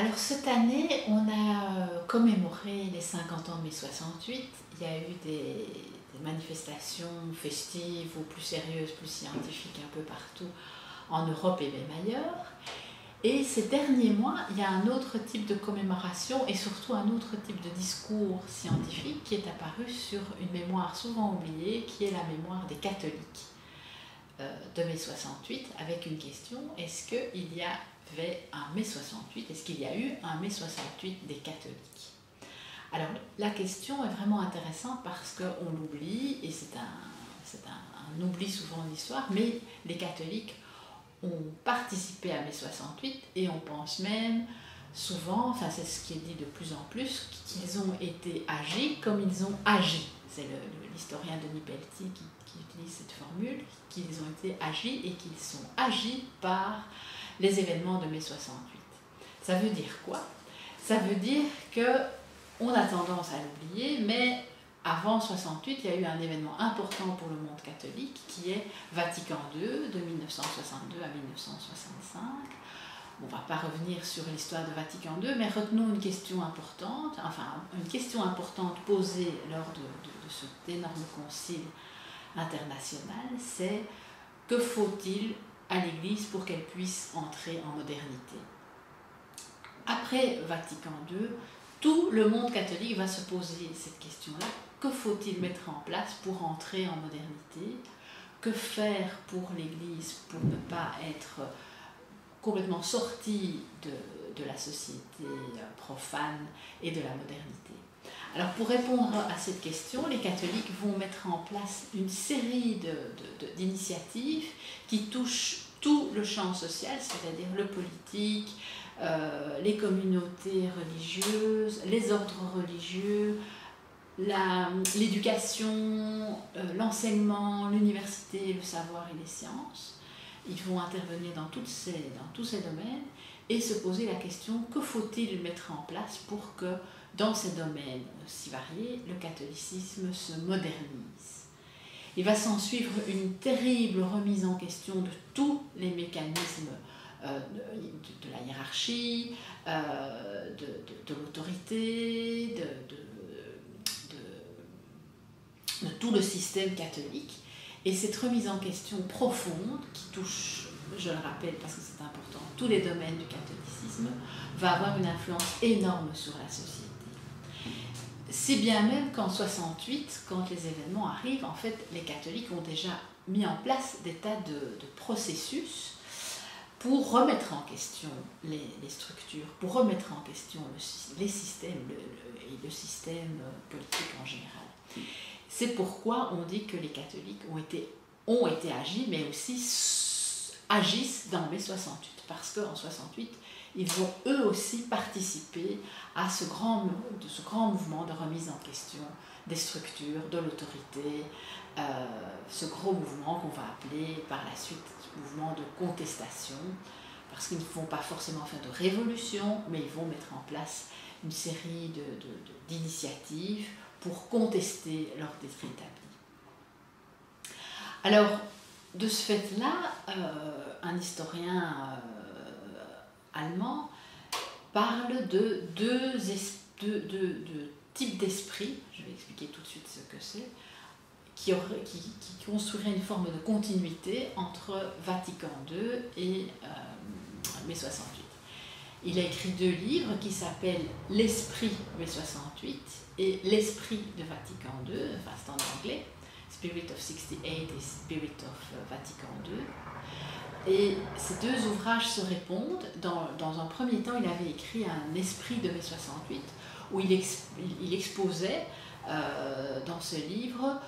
Alors cette année, on a euh, commémoré les 50 ans de mai 68. Il y a eu des, manifestations festives ou plus sérieuses, plus scientifiques un peu partout en Europe et même ailleurs. Et ces derniers mois, il y a un autre type de commémoration et surtout un autre type de discours scientifique qui est apparu sur une mémoire souvent oubliée, qui est la mémoire des catholiques euh, de mai 68, avec une question, est-ce qu'il y un mai 68, est-ce qu'il y a eu un mai 68 des catholiques Alors la question est vraiment intéressante parce qu'on l'oublie, et c'est un oubli souvent de l'histoire, mais les catholiques ont participé à mai 68 et on pense même souvent, enfin c'est ce qui est dit de plus en plus, qu'ils ont été agis comme ils ont agi. C'est l'historien Denis Pelletier qui, utilise cette formule, qu'ils ont été agis et qu'ils sont agis par les événements de mai 68. Ça veut dire quoi? Ça veut dire que on a tendance à l'oublier, mais avant 68, il y a eu un événement important pour le monde catholique qui est Vatican II de 1962 à 1965. On ne va pas revenir sur l'histoire de Vatican II, mais retenons une question importante, enfin une question importante posée lors de, cet énorme concile international, c'est que faut-il à l'Église pour qu'elle puisse entrer en modernité? Après Vatican II, tout le monde catholique va se poser cette question-là. Que faut-il mettre en place pour entrer en modernité? Que faire pour l'Église pour ne pas être complètement sortie de, la société profane et de la modernité alors pour répondre à cette question, les catholiques vont mettre en place une série d'initiatives qui touchent tout le champ social, c'est-à-dire le politique, euh, les communautés religieuses, les ordres religieux, l'éducation, euh, l'enseignement, l'université, le savoir et les sciences. Ils vont intervenir dans, toutes ces, dans tous ces domaines et se poser la question que faut-il mettre en place pour que dans ces domaines si variés, le catholicisme se modernise? Il va s'en suivre une terrible remise en question de tous les mécanismes euh, de, la hiérarchie, euh, de, de l'autorité, de, de tout le système catholique. Et cette remise en question profonde, qui touche, je le rappelle parce que c'est important, tous les domaines du catholicisme, va avoir une influence énorme sur la société. C'est bien même qu'en 68, quand les événements arrivent, en fait, les catholiques ont déjà mis en place des tas de, processus pour remettre en question les, structures, pour remettre en question les systèmes et le système politique en général. C'est pourquoi on dit que les catholiques ont été, ont été agis, mais aussi agissent dans mai 68, parce qu'en 68, ils ont eux aussi participé à ce grand, de mouvement de remise en question des structures, de l'autorité, euh, ce gros mouvement qu'on va appeler par la suite mouvement de contestation, parce qu'ils ne vont pas forcément faire de révolution, mais ils vont mettre en place une série d'initiatives pour contester l'ordre établi. Alors, de ce fait-là, euh, un historien euh, allemand parle de deux, types d'esprit, je vais expliquer tout de suite ce que c'est, qui, qui, construirait une forme de continuité entre Vatican II et euh, mai 68. Il a écrit deux livres qui s'appellent L'Esprit mai 68 et l'esprit de Vatican II, enfin c'est en anglais, Spirit of 68 et Spirit of euh, Vatican II. Et ces deux ouvrages se répondent. Dans, un premier temps, il avait écrit un esprit de mai 68, où il, il exposait euh, dans ce livre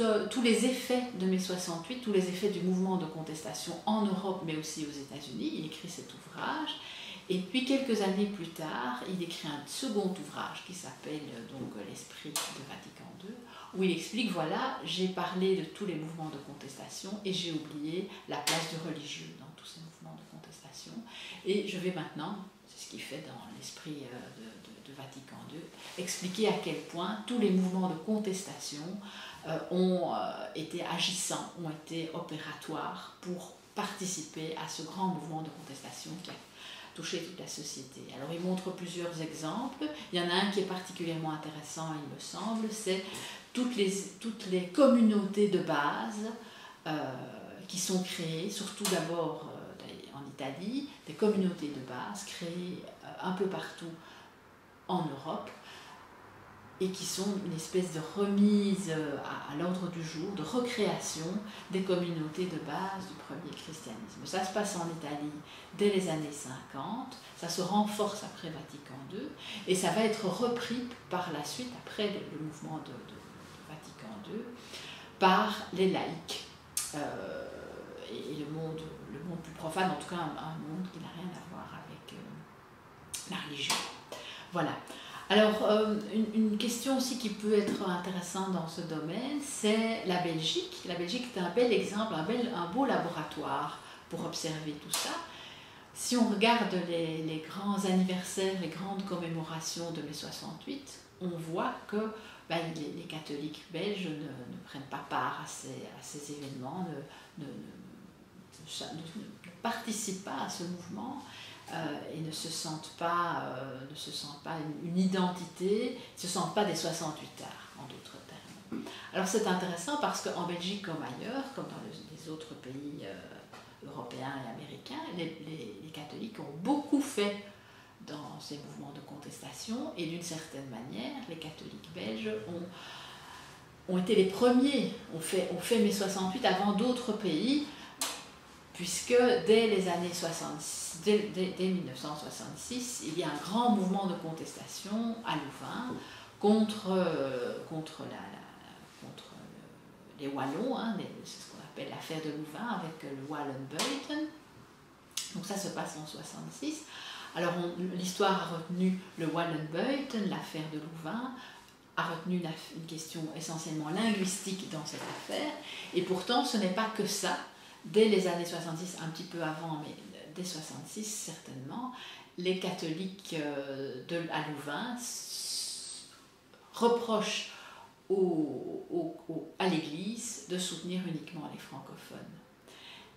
euh, tous les effets de mai 68, tous les effets du mouvement de contestation en Europe, mais aussi aux États-Unis. Il écrit cet ouvrage. Et puis quelques années plus tard, il écrit un second ouvrage qui s'appelle euh, donc L'Esprit de Vatican II, où il explique voilà, j'ai parlé de tous les mouvements de contestation et j'ai oublié la place du religieux dans tous ces mouvements de contestation. Et je vais maintenant, c'est ce qu'il fait dans L'Esprit euh, de, Vatican II, expliquer à quel point tous les mouvements de contestation euh, ont été agissants, ont été opératoires pour participer à ce grand mouvement de contestation qui a touché toute la société. Alors il montre plusieurs exemples. Il y en a un qui est particulièrement intéressant, il me semble, c'est toutes les, toutes les communautés de base euh, qui sont créées, surtout d'abord euh, en Italie, des communautés de base créées euh, un peu partout en Europe et qui sont une espèce de remise euh, à, l'ordre du jour, de recréation des communautés de base du premier christianisme. Ça se passe en Italie dès les années 50, ça se renforce après Vatican II, et ça va être repris par la suite, après le, mouvement de, Vatican II, par les laïcs. Euh, et, le monde, le monde plus profane, en tout cas un, monde qui n'a rien à voir avec euh, la religion. Voilà. Alors, euh, une, question aussi qui peut être intéressante dans ce domaine, c'est la Belgique. La Belgique est un bel exemple, un, bel, un beau laboratoire pour observer tout ça. Si on regarde les, grands anniversaires, les grandes commémorations de mai 68, on voit que ben, les, catholiques belges ne, prennent pas part à ces, événements, ne, ne, participent pas à ce mouvement. Euh, et ne se sentent pas, euh, ne se sentent pas une, identité, ne se sentent pas des 68 heures, en d'autres termes. Alors c'est intéressant parce qu'en Belgique comme ailleurs, comme dans les autres pays euh, européens et américains, les, catholiques ont beaucoup fait dans ces mouvements de contestation et d'une certaine manière, les catholiques belges ont, ont été les premiers, ont fait, ont fait mai 68 avant d'autres pays puisque dès les années 60, dès, 1966, il y a un grand mouvement de contestation à Louvain contre, euh, contre, la, contre les Wallons, hein, c'est ce qu'on appelle l'affaire de Louvain avec le Wallenbeuten. Donc ça se passe en 66. Alors l'histoire a retenu le Wallenbeuten, l'affaire de Louvain, a retenu une, une question essentiellement linguistique dans cette affaire, et pourtant ce n'est pas que ça dès les années 70, un petit peu avant, mais dès 66 certainement, les catholiques euh, de, à Louvain reprochent à l'Église de soutenir uniquement les francophones.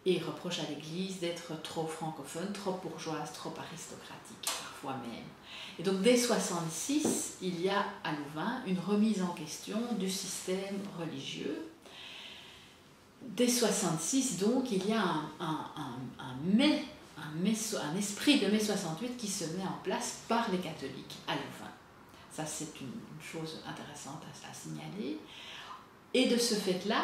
Et reprochent à l'Église d'être trop francophone, trop bourgeoise, trop aristocratique, parfois même. Et donc dès 66, il y a à Louvain une remise en question du système religieux dès 66, donc, il y a un, un, un, un, esprit de mai 68 qui se met en place par les catholiques à Louvain. Ça, c'est une, chose intéressante à, signaler. Et de ce fait-là,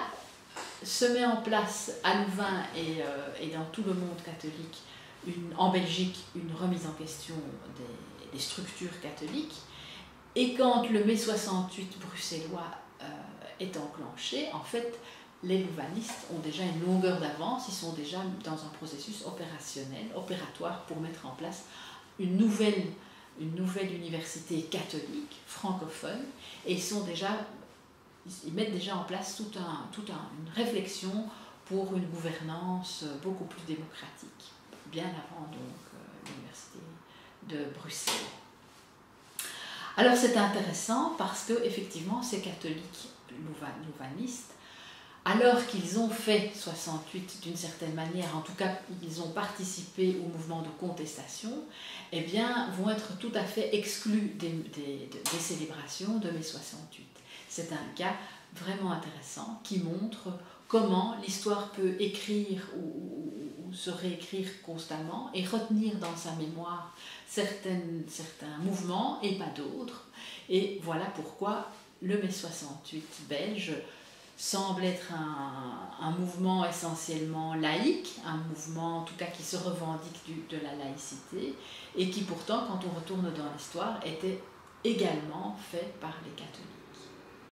se met en place à Louvain et, euh, et dans tout le monde catholique, en Belgique, une remise en question des, structures catholiques. Et quand le mai 68 bruxellois euh, est enclenché, en fait, les louvanistes ont déjà une longueur d'avance, ils sont déjà dans un processus opérationnel, opératoire pour mettre en place une nouvelle, université catholique, francophone, et ils, mettent déjà en place toute, un, une réflexion pour une gouvernance beaucoup plus démocratique, bien avant donc euh, l'université de Bruxelles. Alors c'est intéressant parce que effectivement ces catholiques louvanistes alors qu'ils ont fait 68 d'une certaine manière, en tout cas ils ont participé au mouvement de contestation, eh bien vont être tout à fait exclus des, célébrations de mai 68. C'est un cas vraiment intéressant qui montre comment l'histoire peut écrire ou, se réécrire constamment et retenir dans sa mémoire certains mouvements et pas d'autres. Et voilà pourquoi le mai 68 belge semble être un, mouvement essentiellement laïque, un mouvement en tout cas qui se revendique de la laïcité et qui pourtant, quand on retourne dans l'histoire, était également fait par les catholiques.